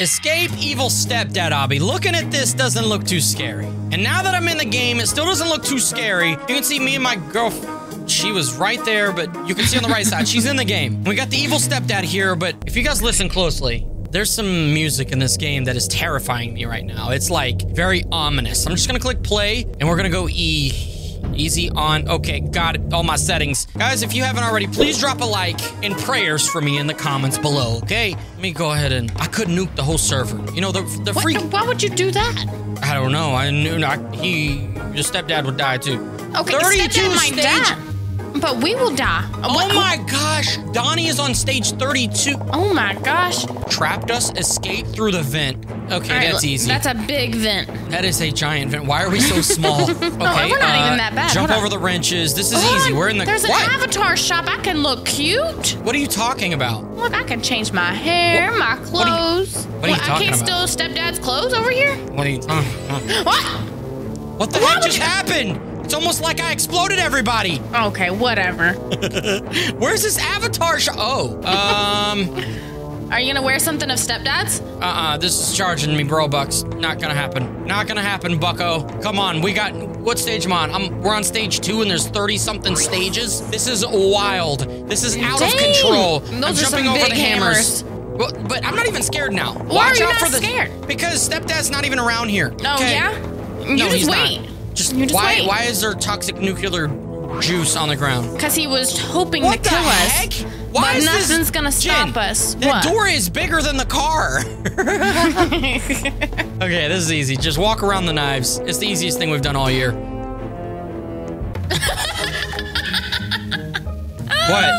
Escape evil stepdad Obby. Looking at this doesn't look too scary. And now that I'm in the game, it still doesn't look too scary. You can see me and my girlfriend. She was right there, but you can see on the right side, she's in the game. We got the evil stepdad here, but if you guys listen closely, there's some music in this game that is terrifying me right now. It's like very ominous. I'm just gonna click play and we're gonna go E. Easy on. Okay, got it. All my settings. Guys, if you haven't already, please drop a like and prayers for me in the comments below, okay? Let me go ahead and... I could nuke the whole server. You know, the, the What, freak... why would you do that? I don't know. I knew not... He... Your stepdad would die, too. Okay, 32 stepdad might stage... but we will die. Oh What- my gosh! Donnie is on stage 32. Oh my gosh! Trapped us, escaped through the vent. Okay, right, that's easy. That's a big vent. That is a giant vent. Why are we so small? Okay, we're not even that bad. Jump Hold on. over the wrenches. This is Hold easy. on, We're in the. There's an avatar shop. I can look cute. What are you talking about? Look, I can change my hair, my what are you- clothes. what are you I talking can't about? steal stepdad's clothes over here. What are you? Uh, uh. What? What the Why heck just you- happened? It's almost like I exploded everybody. Okay, whatever. Where's this avatar? Sh- oh, um, Are you gonna wear something of stepdad's? uh-uh. This is charging me Robux. Not gonna happen. Not gonna happen, Bucko. Come on, we got. What stage am I on? I'm, we're on stage two, and there's 30 something stages. This is wild. This is out of control. Those I'm are jumping some over big the hammers. hammers. Well, but I'm not even scared now. Why Watch are you out not for the scared? because stepdad's not even around here. Oh okay? yeah. You no, just he's wait. not. Just, just why? wait. Why is there toxic nuclear juice on the ground? Cause he was hoping What to kill heck? us. Why but nothing's gonna Jen, stop us. The what? door is bigger than the car. okay, this is easy. Just walk around the knives. It's the easiest thing we've done all year. what?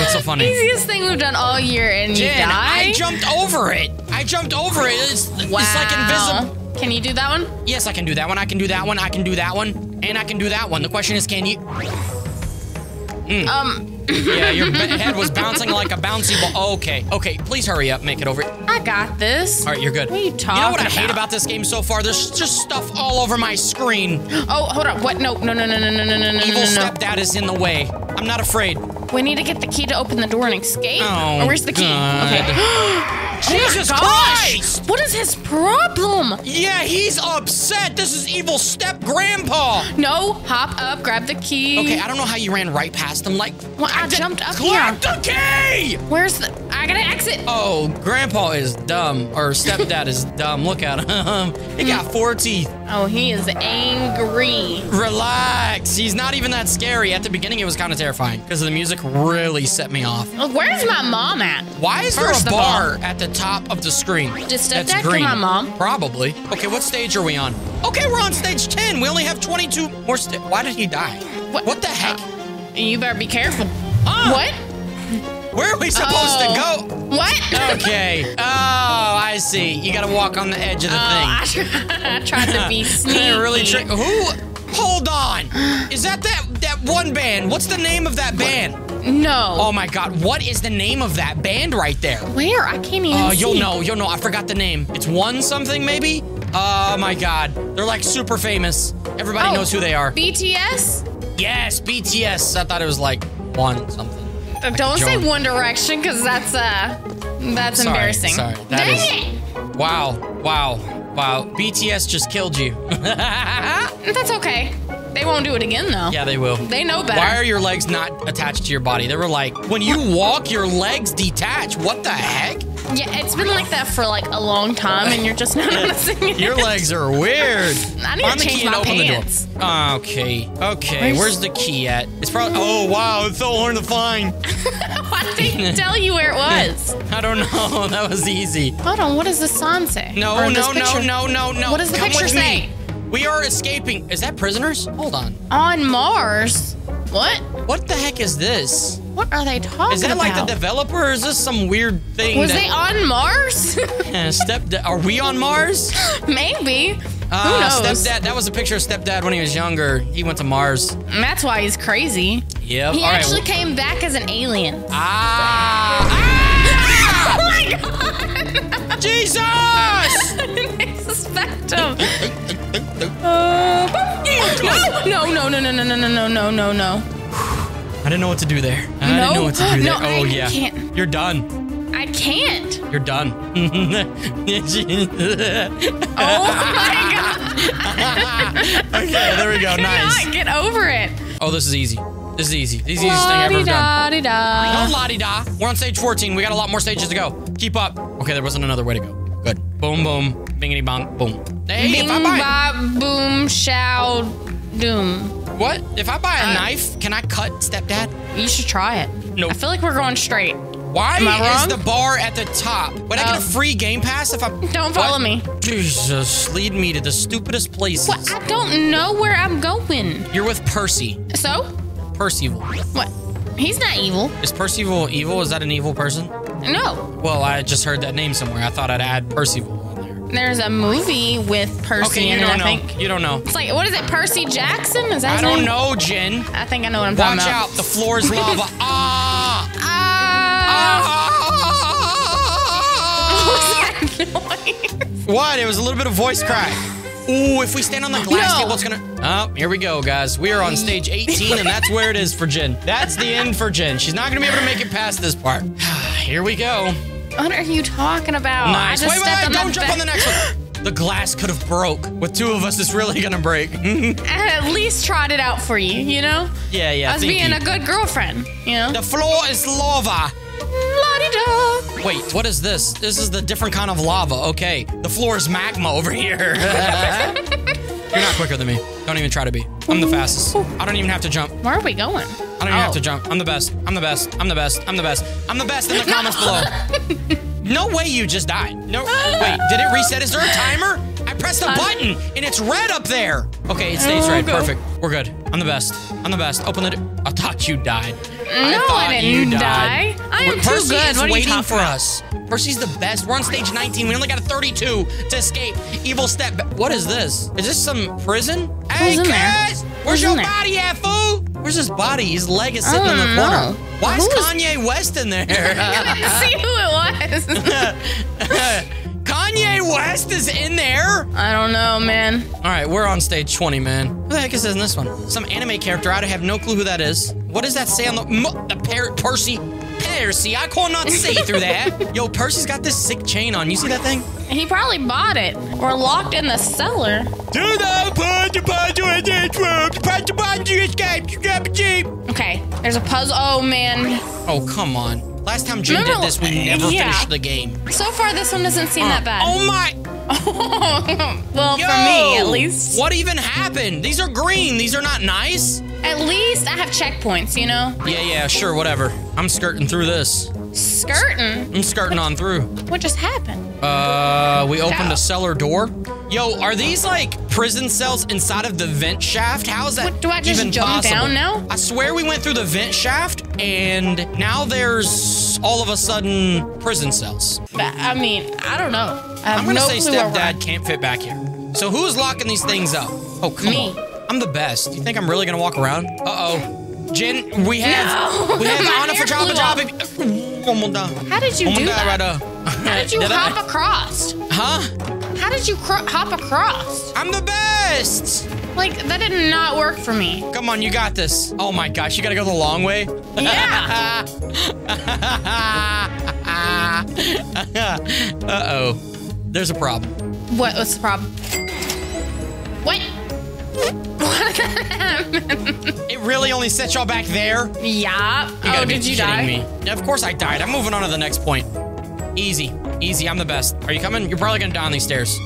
What's so funny? Easiest thing we've done all year, and you Jen, die. I jumped over it. I jumped over it. It's, wow. it's like invisible. Can you do that one? Yes, I can do that one. I can do that one. I can do that one. And I can do that one. The question is, can you? Um, Yeah, your head was bouncing like a bouncy ball. Okay, okay. Please hurry up. Make it over. I got this. right, you're good. What are you You know what I talking hate about? about this game so far? There's just stuff all over my screen. Oh, hold on. What? No, no, no, no, no, no, no, no, no, Evil no, no. stepdad is in the way. I'm not afraid. We need to get the key to open the door and escape. Oh, Or where's the key? God. Okay. Jesus! Christ! What is his problem? Yeah, he's upset. This is evil step grandpa. No, hop up, grab the key. Okay, I don't know how you ran right past him. Like, Well, I did- jumped up Grab the key! Where's the? I gotta exit. Oh, grandpa is dumb, or stepdad is dumb. Look at him. he got hmm. four teeth. Oh, he is angry. Relax. He's not even that scary. At the beginning, it was kind of terrifying because the music really set me off. Where's my mom at? Why is First there a all- bar at the top of the screen? Did That's green. my mom? Probably. Okay, what stage are we on? Okay, we're on stage 10. We only have 22 more sta- Why did he die? What- What, the heck? You better be careful. Ah, What? Where are we supposed Oh. to go? What? Okay. Oh, I see. You gotta walk on the edge of the Oh, I, thing. tr- I tried to be sneaky. really trick. Who? Hold on. Is that that that one band? What's the name of that band? No. Oh my God! What is the name of that band right there? Where? I can't even Oh, see. you'll know. You'll know. I forgot the name. It's one something maybe. Oh my God! They're like super famous. Everybody Oh. knows who they are. BTS? Yes, BTS. I thought it was like one something. Uh, Don't say One Direction, because that's uh, that's Sorry, embarrassing. sorry. That Dang is- it! Wow! Wow! Wow! BTS just killed you. That's okay. They won't do it again though. yeah, they will. They know better. Why are your legs not attached to your body? They were like, when you walk, your legs detach. What the heck? Yeah, it's been like that for like a long time, and you're just not noticing it. Your legs are weird. I need Find to the change key and my open pants. the door. Okay. Okay. Where's, Where's- the key at? It's probably. Oh wow! It's so hard to find. Why did he tell you where it was? I don't know. That was easy. Hold on, what does the sign say? No, Or no, no, no, no, no. What does the Come picture with say? Me. We are escaping. Is that prisoners? Hold on. On Mars? What? What the heck is this? What are they talking about? Is that about? like the developer? Or is this some weird thing? Was they on Mars? Uh, step. Are we on Mars? Maybe. Uh, Who knows? Stepdad. That was a picture of stepdad when he was younger. He went to Mars. And that's why he's crazy. Yep. He all right. actually came back as an alien. Ah! Oh my god! Jesus! suspect him. Uh, no, no, no, no, no, no, no, no, no, no, no. I didn't know what to do there. I No. didn't know what to do there. No, I oh yeah. can't. You're done. I can't. You're done. Oh my god. okay, there we go. Nice. Get over it. Oh, this is easy. This is easy. This is the easiest thing I've ever done. La-di-da-di-da. No la di da. We're on stage 14. We got a lot more stages to go. Keep up. Okay, there wasn't another way to go. Good. Boom, boom. Bingity bong, boom. Hey, Bing if I buy bop boom shout doom. what? If I buy a Uh, knife, can I cut stepdad? You should try it. Nope. I feel like we're going straight. Why is the bar at the top? Would I get a Oh. free game pass if I Don't follow What? me. Jesus, lead me to the stupidest places. What? I don't know where I'm going. You're with Percy. So? Percival. What? He's not evil. Is Percival evil? Is that an evil person? No. Well, I just heard that name somewhere. I thought I'd add Percival. There's a movie with Percy Okay, you in it, don't I know. think. You don't know. It's like, what is it? Percy Jackson? Is that I don't name? know, Jen. I think I know what I'm talking about. Watch out. The floor is lava. ah! Ah. Ah! Noise? What? It was a little bit of voice crack. Ooh, if we stand on the glass No. table, it's gonna. Oh, here we go, guys. We are on stage 18, and that's where it is for Jen. That's the end for Jen. She's not gonna be able to make it past this part. here we go. What are you talking about? Oh, I nice. just Wait, wait, wait. Don't the jump on the next one. The glass could have broke. With two of us, it's really gonna break. at least trot it out for you, you know? yeah. yeah. I was being you. a good girlfriend, you know? The floor is lava. Wait, what is this? This is the different kind of lava. Okay, the floor is magma over here. You're not quicker than me. Don't even try to be. I'm the fastest. I don't even have to jump. Where are we going? I don't even have to oh. jump. I'm the best. I'm the best. I'm the best. I'm the best. I'm the best in the comments below. No way you just died. No. Wait, did it reset? Is there a timer? I pressed the uh, button and it's red up there. Okay, it stays Oh, red. Perfect. We're good. I'm the best. I'm the best. Open the. do- I thought you died. I No, thought I didn't die. I am Wait, too good. is What waiting for about? us. Percy's the best. We're on stage 19. We only got a 32 to escape. Evil step. What is this? Is this some prison? Who's there? Cass, where's your body at, fool? Where's his body? His leg is sitting in the corner. know. Why is- Kanye West in there? I didn't See who it was. Kanye West is in there. I don't know, man. All right, we're on stage 20, man. Who the heck is in this one? Some anime character. I have no clue who that is. What does that say on the the parrot Percy? Percy, I cannot see through that. Yo, Percy's got this sick chain on. You see that thing? He probably bought it or locked in the cellar. Okay, there's a puzzle. Oh man. Oh, come on. Last time Jim Remember- did this, we never yeah. finished the game. So far, this one doesn't seem that bad. Oh my. well, Yo, for me, at least. What even happened? These are green. These are not nice. At least I have checkpoints, you know? Yeah, yeah, sure, whatever. I'm skirting through this. Skirting. I'm skirting on through. What just happened? Uh, we opened a cellar door. Yo, are these like prison cells inside of the vent shaft? How is that What, do I just even jump possible? down now? I swear we went through the vent shaft, and now there's all of a sudden prison cells. I mean, I don't know. I have I'm gonna no say clue where we're at. stepdad can't fit back here. So who's locking these things up? Oh, come Me. on. I'm the best. You think I'm really gonna walk around? Uh oh. Jen, we have No. we have Anna for hair job flew job. off. My god. How did you oh do that? right up. How did you hop across? Huh? How did you cro- hop across? I'm the best. Like, that did not work for me. Come on, you got this. Oh my gosh, you gotta go the long way. Yeah. uh oh. There's a problem. What was the problem? What? What happened? It really only set y'all back there? You yeah. gotta Oh, be did you die? me. Of course I died. I'm moving on to the next point. Easy. Easy, I'm the best. Are you coming? You're probably gonna die on these stairs.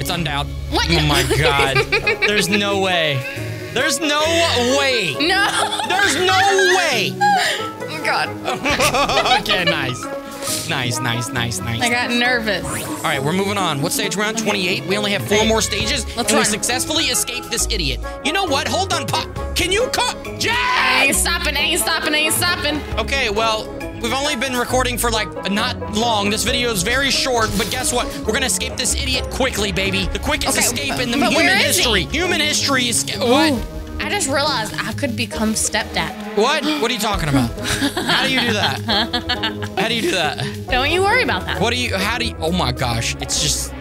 It's undoubt. What? Oh my god. There's no way. There's no way. No. There's no way. Oh, God. okay, nice. Nice, nice, nice, nice. I got nervous. All right, we're moving on. What stage we're on? 28. We only have four more stages, Let's and we successfully escaped this idiot. You know what? Hold on, Pop. Can you cut? I ain't stopping, I ain't stopping, I ain't stopping. Okay, well, we've only been recording for like not long. This video is very short, but guess what? We're gonna escape this idiot quickly, baby. The quickest Okay, escape in the human history. he? Human history is what? Ooh, I just realized I could become stepdad. What? What are you talking about? How do you do that? How do you do that? Don't you worry about that. What do you? How do you? Oh my gosh! It's just.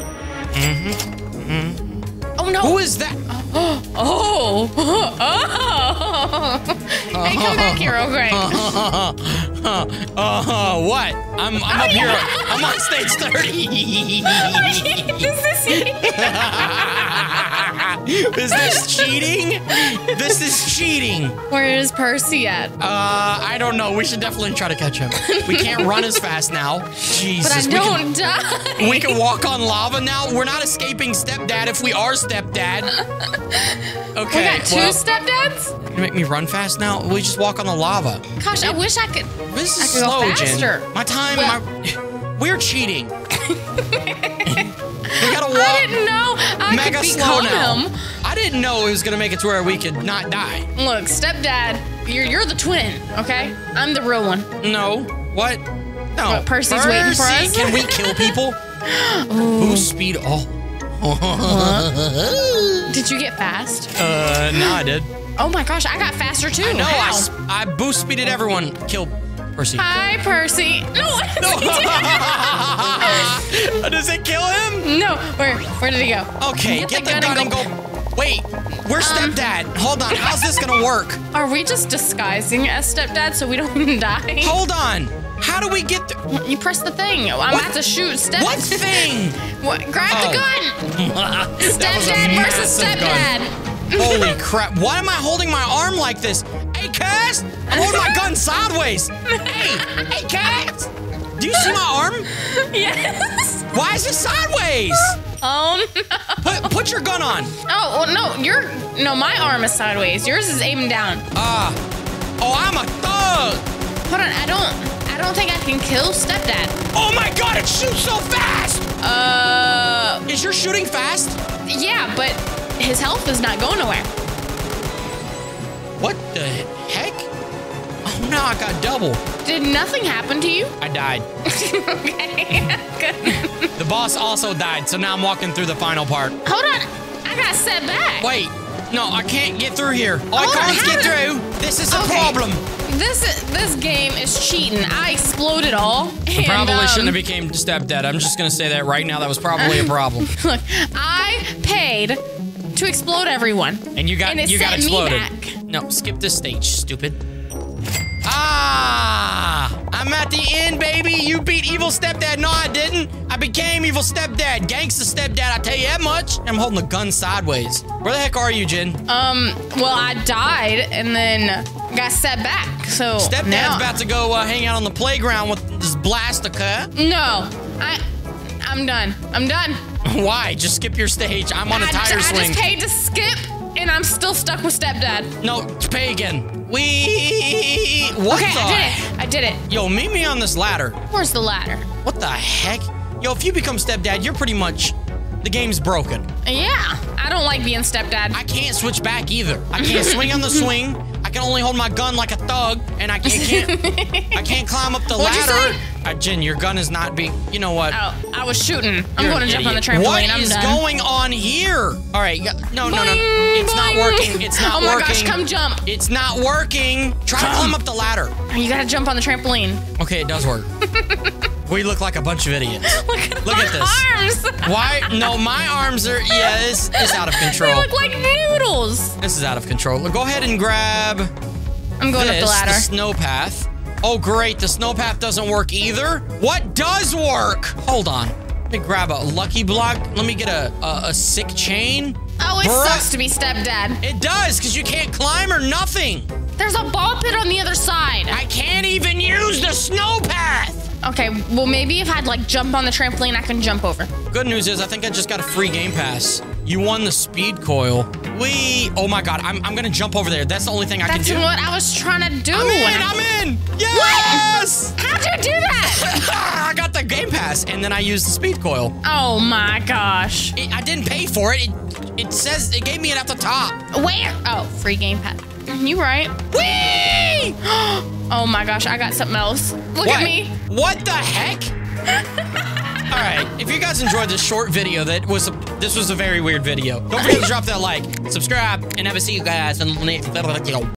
Oh, Oh no. Who is that? Oh. Oh. Hey, come back here, real quick. Uh, what? I'm, I'm up here. I'm on stage 30. this is is this cheating? This is cheating. Where is Percy at? Uh, I don't know. We should definitely try to catch him. We can't run as fast now. Jesus. But I we can- don't die. We can walk on lava now. We're not escaping stepdad if we are stepdad. Okay. we got two well, stepdads? you make me run fast now. We just walk on the lava. Gosh, I wish I could. This is I could go slow, faster. Jen. My time. Well- my, we're cheating. I mega could slow become now. him. I didn't know it was gonna make it to where we could not die. Look, stepdad, you're you're the twin, okay? I'm the real one. No. What? No. What, Percy's waiting for Percy, us? Can we kill people? Boost speed. Oh. Did you get fast? Uh, no, I did. Oh my gosh, I got faster too. No, I, How? s- I boost speeded everyone. Kill Percy. Hi, Percy. No, No. Does it kill him? no. Where where did he go? Okay, Get get, the the, gun and and go. Wait, where's Um, stepdad? Hold on, how's this gonna work? Are we just disguising as stepdad so we don't die? Hold on. How do we get the You press the thing. I'm What? about to shoot step. what thing? What? Grab Oh. the gun. That was a Stepdad versus stepdad. Holy crap! Why am I holding my arm like this? Hey, Cass! I'm holding my gun sideways. Hey, hey, Cass! Do you see my arm? yes. Why is it sideways? Oh. Put, put your gun on. Oh well, no, your no, my arm is sideways. Yours is aiming down. Ah. oh, I'm a thug. Hold on, I don't, I don't think I can kill stepdad. Oh my god, it shoots so fast! Uh, Is your shooting fast? yeah, but his health is not going nowhere. What the heck? Oh no, I got double. Did nothing happen to you? I died. okay, good. The boss also died, so now I'm walking through the final part. Hold on, I got set back. Wait, no, I can't get through here. I Hold can't get through. This is a Okay. problem. This this game is cheating. I exploded all. and, Probably um, shouldn't have became stepdad. I'm just gonna say that right now. That was probably a problem. Look, I paid to explode everyone. And you got And you got exploded. back. No, skip this stage, stupid. Ah! I'm at the end, baby. You beat evil stepdad. No, I didn't. I became evil stepdad. Gangsta stepdad. I tell you that much. I'm holding the gun sideways. Where the heck are you, Jen? Um, well, I died and then got set back. So Stepdad's now, about to go uh, hang out on the playground with this blastica. No, I, I'm done. I'm done. Why? Just skip your stage. I'm on a I, tire I swing. just paid to skip, and I'm still stuck with stepdad. no, pay again. We. What okay, the? I did it. I did it. Yo, meet me on this ladder. Where's the ladder? What the heck? Yo, if you become stepdad, you're pretty much. The game's broken. Yeah, I don't like being stepdad. I can't switch back either. I can't swing on the swing. I can only hold my gun like a thug, and I can't. I can't climb up the What'd you ladder. say? Uh, Jen, your gun is not being. You know what? oh, I was shooting. I'm going to jump on the trampoline. What I'm is done. going on here? All right, no, no, no, Boing, it's not working. It's not working. oh my working. gosh, come jump. It's not working. Try to climb up the ladder. You gotta jump on the trampoline. Okay, it does work. we look like a bunch of idiots. Look at Look my at this. arms. Why? No, my arms are. Yeah, it's, it's out of They control. look like noodles. This is out of control. Go ahead and grab I'm going this, up the ladder. The snow path. Oh, great. The snow path doesn't work either. What does work? Hold on. Let me grab a lucky block. Let me get a, a, a sick chain. Oh, it Bruh. sucks to be stepdad. It does, because you can't climb or nothing. There's a ball pit on the other side. I can't even use the snow path. Okay, well maybe if I'd like jump on the trampoline, I can jump over. Good news is I think I just got a free game pass. You won the speed coil. We. Oh my god, I'm, I'm gonna jump over there. That's the only thing I That's can do. That's what I was trying to do. I'm in, I'm in. Yes! How'd you do that? I got the game pass and then I used the speed coil. oh my gosh. It, I didn't pay for it. it. It says it gave me it at the top. Where? Oh, free game pad. You right. Whee! Oh my gosh, I got something else. Look what? at me. What the heck? All right, if you guys enjoyed this short video, that was a, this was a very weird video. Don't forget to drop that like, subscribe, and I will see you guys in the next video.